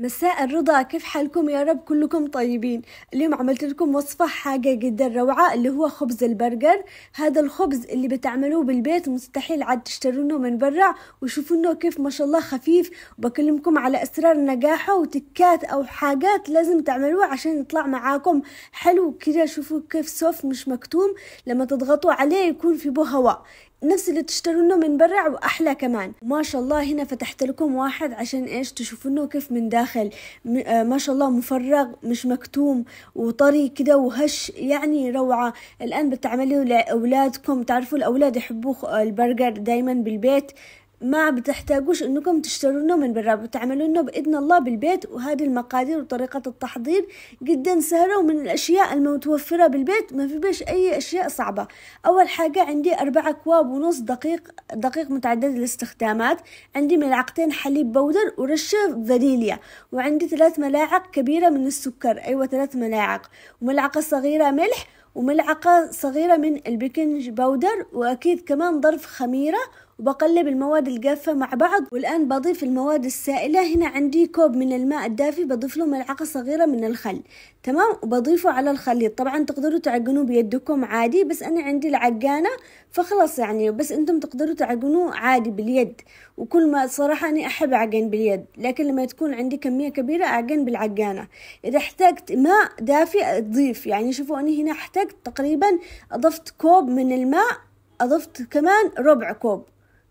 مساء الرضا كيف حالكم يا رب؟ كلكم طيبين. اليوم عملت لكم وصفة حاجة جدا روعة اللي هو خبز البرجر. هذا الخبز اللي بتعملوه بالبيت مستحيل عاد تشترونه من برا وشوفوا كيف ما شاء الله خفيف. وبكلمكم على اسرار نجاحه وتكات أو حاجات لازم تعملوها عشان يطلع معاكم حلو كده. شوفوا كيف سوف مش مكتوم لما تضغطوا عليه يكون في بو هواء نفس اللي تشترونه من برا وأحلى كمان. ما شاء الله هنا فتحت لكم واحد عشان إيش تشوفونه كيف من داخل. آه، ما شاء الله مفرغ مش مكتوم وطري كده وهش يعني روعة. الآن بتعملوا لأولادكم تعرفوا الأولاد يحبوا البرجر دايما بالبيت. ما بتحتاجوش إنكم تشترونه من برا بتعملونه بإذن الله بالبيت وهذه المقادير وطريقة التحضير جدا سهلة ومن الأشياء المتوفرة بالبيت ما في بيش أي أشياء صعبة. أول حاجة عندي أربعة كواب ونص دقيق دقيق متعدد الاستخدامات. عندي ملعقتين حليب بودر ورشة فانيليا وعندي ثلاث ملاعق كبيرة من السكر أيوه ثلاث ملاعق. وملعقة صغيرة ملح وملعقة صغيرة من ال baking powder وأكيد كمان ظرف خميرة وبقلب المواد الجافة مع بعض. والآن بضيف المواد السائلة. هنا عندي كوب من الماء الدافي بضيف له ملعقة صغيرة من الخل. تمام؟ وبضيفه على الخليط طبعا تقدروا تعجنوه بيدكم عادي بس أنا عندي العجانة فخلاص يعني. بس أنتم تقدروا تعجنوه عادي باليد. وكل ما صراحة أنا أحب أعجن باليد لكن لما تكون عندي كمية كبيرة أعجن بالعجانة. إذا احتجت ماء دافي أضيف. يعني شوفوا أنا هنا احتجت تقريبا أضفت كوب من الماء أضفت كمان ربع كوب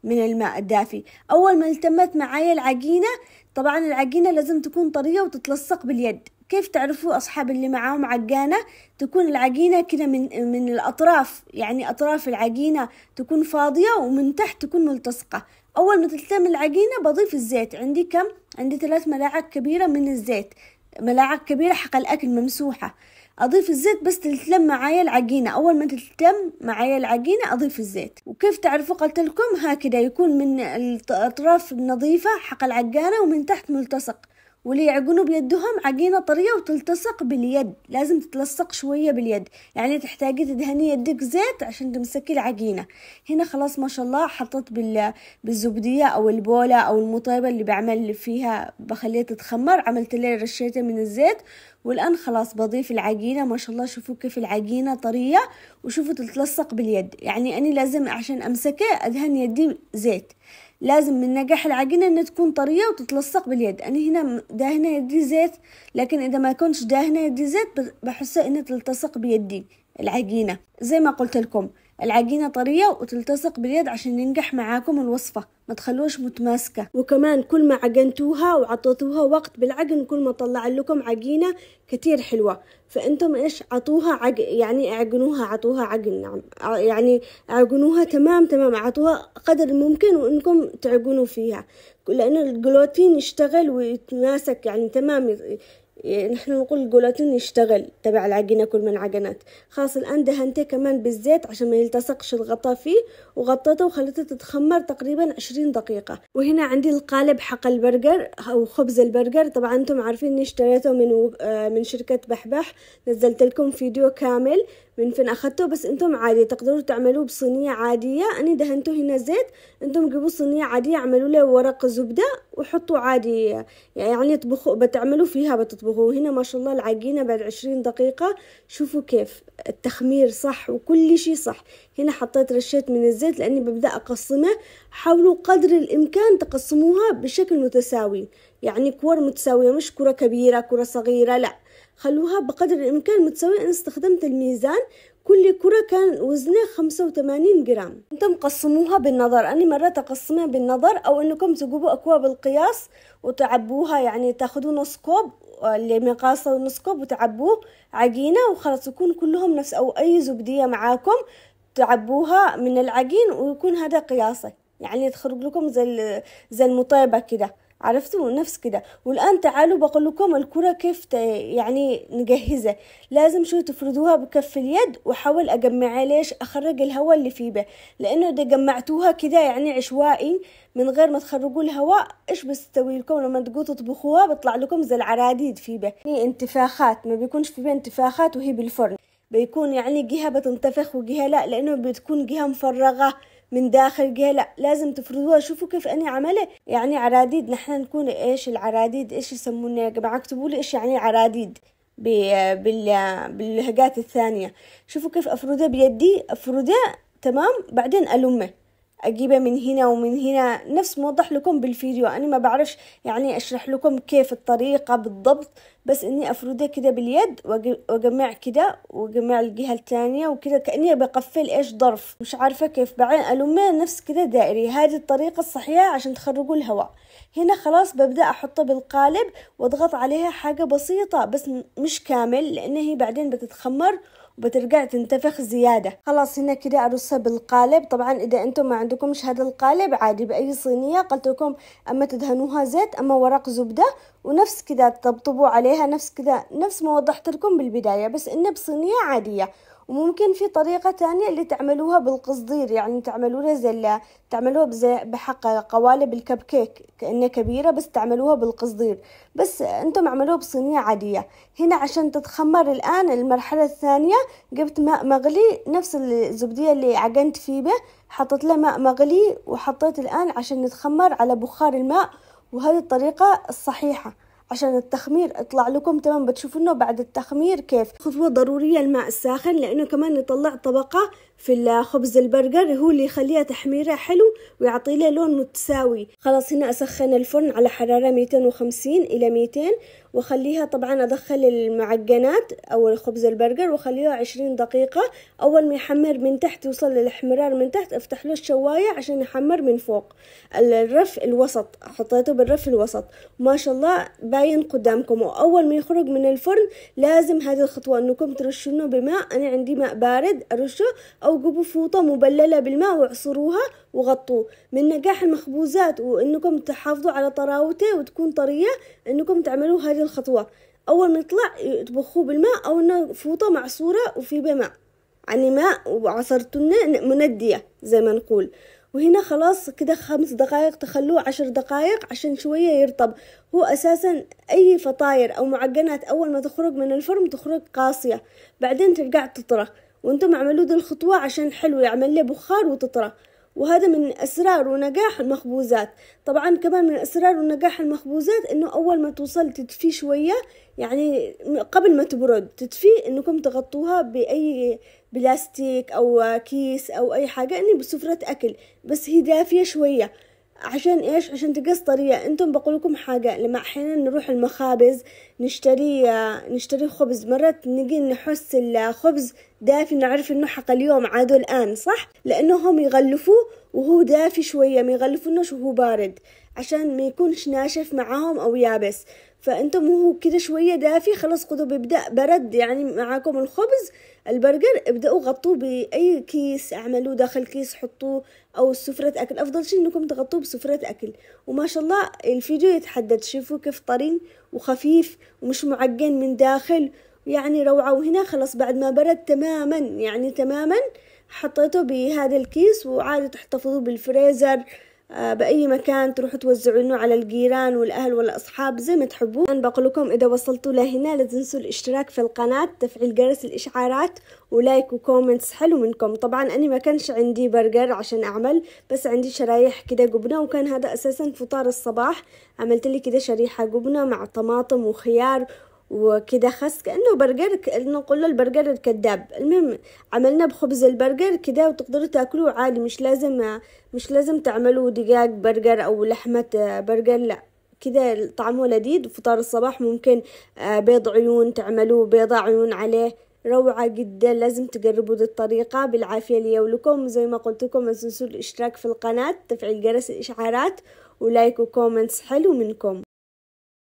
من الماء الدافي. أول ما التمت معايا العجينة طبعا العجينة لازم تكون طرية وتتلصق باليد. كيف تعرفوا أصحاب اللي معاهم عجانة؟ تكون العجينة كده من من الأطراف يعني أطراف العجينة تكون فاضية ومن تحت تكون ملتصقة. أول ما تلتم العجينة بضيف الزيت. عندي كم؟ عندي ثلاث ملاعق كبيرة من الزيت. ملاعق كبيرة حق الأكل ممسوحة. أضيف الزيت بس تلتم معايا العجينة. أول ما تلتم معايا العجينة أضيف الزيت. وكيف تعرفوا قلت لكم؟ هكذا يكون من الأطراف نظيفة حق العجانة ومن تحت ملتصق. واللي يعجنوا بيدهم عجينة طرية وتلتصق باليد. لازم تتلصق شوية باليد. يعني تحتاجي تدهني يدك زيت عشان تمسكي العجينة هنا خلاص ما شاء الله حطيت بال... بالزبدية أو البولة أو المطيبة اللي بعمل فيها بخليها تتخمر. عملت لها رشيتها من الزيت والآن خلاص بضيف العجينة ما شاء الله شوفوا كيف العجينة طرية وشوفوا تتلصق باليد. يعني أنا لازم عشان أمسكه أدهن يدي زيت. لازم من نجاح العجينة إنها تكون طرية وتتلصق باليد. أنا هنا داهنة يدي زيت لكن إذا ما كنتش داهنة يدي زيت بحسها إنها تلتصق بيدي العجينة. زي ما قلت لكم العجينة طرية وتلتصق باليد عشان ينجح معاكم الوصفة. ما تخلوش متماسكة. وكمان كل ما عجنتوها وعطيتوها وقت بالعجن كل ما طلع لكم عجينة كتير حلوة. فأنتم إيش عطوها عج... يعني اعجنوها عطوها عجن نعم يعني اعجنوها تمام تمام عطوها قدر الممكن وإنكم تعجنوا فيها. لأنه الجلوتين يشتغل ويتماسك يعني تمام نحن نقول الجلوتين يشتغل تبع العجينة كل من عجنت خلاص الآن دهنته كمان بالزيت عشان ما يلتصقش الغطاء فيه وغطيته وخليته تتخمر تقريبا عشرين دقيقة. وهنا عندي القالب حق البرجر أو خبز البرجر. طبعا أنتم عارفين إني اشتريته من آه، من شركة بحبح نزلت لكم فيديو كامل. من فين أخدته بس أنتم عادي تقدروا تعملوه بصينية عادية. أنا دهنته هنا زيت. أنتم جيبوا صينية عادية اعملوا له ورق زبدة وحطوا عادي. يعني تطبخوا بتعملوا فيها بتطبخوا هنا ما شاء الله العجينة بعد عشرين دقيقة. شوفوا كيف التخمير صح وكل شي صح. هنا حطيت رشيت من الزيت لأني ببدأ أقسمه. حاولوا قدر الإمكان تقسموها بشكل متساوي. يعني كور متساوية مش كرة كبيرة كرة صغيرة لأ. خلوها بقدر الإمكان متساوية. أنا استخدمت الميزان كل كرة كان وزنها خمسة وثمانين جرام. أنتم قسموها بالنظر. أنا مرات أقسمها بالنظر أو أنكم تجيبوا أكواب القياس وتعبوها. يعني تأخذوا نص كوب اللي مقاسه نص كوب وتعبوه عجينة وخلاص يكون كلهم نفس. أو أي زبدية معاكم تعبوها من العجين ويكون هذا قياسه يعني تخرج لكم زي زي المطيبة كده. عرفتوا؟ نفس كده. والآن تعالوا بقول لكم الكرة كيف يعني نجهزها. لازم شو تفردوها بكف اليد وحاول أجمعها ليش أخرج الهواء اللي فيه به. لأنه إذا جمعتوها كده يعني عشوائي من غير ما تخرجوا الهواء إيش بتسوي لكم؟ لما تجوا تطبخوها بيطلع لكم زي العراديد فيه به. يعني انتفاخات ما بيكونش في انتفاخات وهي بالفرن. بيكون يعني جهة بتنتفخ وجهة لا لأنه بتكون جهة مفرغة. من داخل لا لازم تفردوها شوفوا كيف أنا عمله يعني عراديد نحن نكون إيش؟ العراديد إيش يسمونه؟ يا جماعة اكتبوا لي إيش يعني عراديد؟ بال باللهجات الثانية. شوفوا كيف أفردها بيدي أفردها تمام؟ بعدين ألمه. أجيبه من هنا ومن هنا. نفس موضح لكم بالفيديو. أنا ما بعرفش يعني أشرح لكم كيف الطريقة بالضبط بس إني أفرده كده باليد وأجمع كده وأجمع الجهة الثانية وكده كأني بقفل إيش ظرف. مش عارفة كيف. بعدين ألمه نفس كده دائري. هذه الطريقة الصحيحة عشان تخرجوا الهواء. هنا خلاص ببدأ أحطه بالقالب وأضغط عليها حاجة بسيطة بس مش كامل لأن هي بعدين بتتخمر وبترجع تنتفخ زيادة. خلاص هنا كده أرصها بالقالب. طبعا إذا أنتم ما عندكمش هذا القالب عادي بأي صينية قلت لكم أما تدهنوها زيت أما ورق زبدة ونفس كده تطبطبوا عليها نفس كده نفس ما وضحت لكم بالبداية بس إنه بصينية عادية. وممكن في طريقة تانية اللي تعملوها بالقصدير يعني تعملوها زي تعملوها بزي بحق قوالب الكب كيك كأنها كبيرة بس تعملوها بالقصدير. بس أنتم اعملوها بصينية عادية. هنا عشان تتخمر الآن المرحلة الثانية جبت ماء مغلي نفس الزبدية اللي عجنت فيه به حطيت له ماء مغلي وحطيت الآن عشان نتخمر على بخار الماء وهذه الطريقة الصحيحة. عشان التخمير. اطلع لكم تمام بتشوفوا إنه بعد التخمير كيف؟ خطوة ضرورية الماء الساخن لأنه كمان يطلع طبقة في الخبز البرجر هو اللي يخليها تحميرها حلو ويعطي له لون متساوي. خلاص هنا أسخن الفرن على حرارة 250 إلى 200 وأخليها طبعا أدخل المعجنات أو الخبز البرجر وأخليها عشرين دقيقة. أول ما يحمر من تحت يوصل للإحمرار من تحت أفتح له الشواية عشان يحمر من فوق. الرف الوسط حطيته بالرف الوسط. ما شاء الله باين قدامكم. وأول ما يخرج من الفرن لازم هذه الخطوة أنكم ترشونه بماء. أنا عندي ماء بارد أرشه. أو جيبوا فوطة مبللة بالماء واعصروها وغطوه. من نجاح المخبوزات وإنكم تحافظوا على طراوته وتكون طرية إنكم تعملوا هذه الخطوة. أول ما يطلع تبخوه بالماء أو إنه فوطة معصورة وفي بماء. يعني ماء وعصرتنه مندية زي ما نقول. وهنا خلاص كده خمس دقايق تخلوه عشر دقايق عشان شوية يرطب. هو أساسا أي فطاير أو معجنات أول ما تخرج من الفرن تخرج قاسية بعدين ترجع تطرى وأنتم اعملوا دي الخطوة عشان حلو يعمل له بخار وتطرى. وهذا من أسرار ونجاح المخبوزات. طبعا كمان من أسرار ونجاح المخبوزات إنه أول ما توصل تدفي شوية يعني قبل ما تبرد تدفي إنكم تغطوها بأي بلاستيك أو كيس أو أي حاجة إني بسفرة أكل بس هي دافية شوية. عشان إيش؟ عشان تقص طريقة. أنتم بقول لكم حاجة لما أحيانا نروح المخابز نشتري نشتري خبز. مرات نجي نحس الخبز دافي نعرف إنه حق اليوم عادوا الآن صح؟ لأنهم يغلفوه وهو دافي شوية ما يغلفونوش وهو بارد. عشان ما يكونش ناشف معاهم أو يابس. فأنتم وهو كده شوية دافي. خلاص خذوا بيبدأ برد يعني معاكم الخبز البرجر. ابدأوا غطوه بأي كيس اعملوه داخل كيس حطوه أو سفرة أكل. أفضل شيء إنكم تغطوه بسفرة أكل. وما شاء الله الفيديو يتحدد. شوفوا كيف طري وخفيف ومش معجن من داخل. يعني روعة. وهنا خلاص بعد ما برد تماما يعني تماما حطيته بهذا الكيس. وعادي تحتفظوه بالفريزر بأي مكان تروحوا توزعونه على الجيران والأهل والأصحاب زي ما تحبوا أنا بقول لكم إذا وصلتوا لهنا لا تنسوا الاشتراك في القناة تفعيل جرس الإشعارات و like و comments حلو منكم. طبعا أنا ما كانش عندي برجر عشان أعمل بس عندي شرايح كده جبنة وكان هذا أساسا فطار الصباح. عملت لي كده شريحة جبنة مع طماطم وخيار وكده خس كأنه برجر كأنه نقول له البرجر الكذاب. المهم عملنا بخبز البرجر كده وتقدروا تاكلوه عادي مش لازم مش لازم تعملوا دجاج برجر أو لحمة برجر لا. كده طعمه لذيذ. وفطار الصباح ممكن آه، بيض عيون تعملوه بيضة عيون عليه. روعة جدا لازم تجربوا دي الطريقة. بالعافية لي ولكم. زي ما قلت لكم ما تنسوا الإشتراك في القناة تفعيل جرس الإشعارات و like و comments حلو منكم.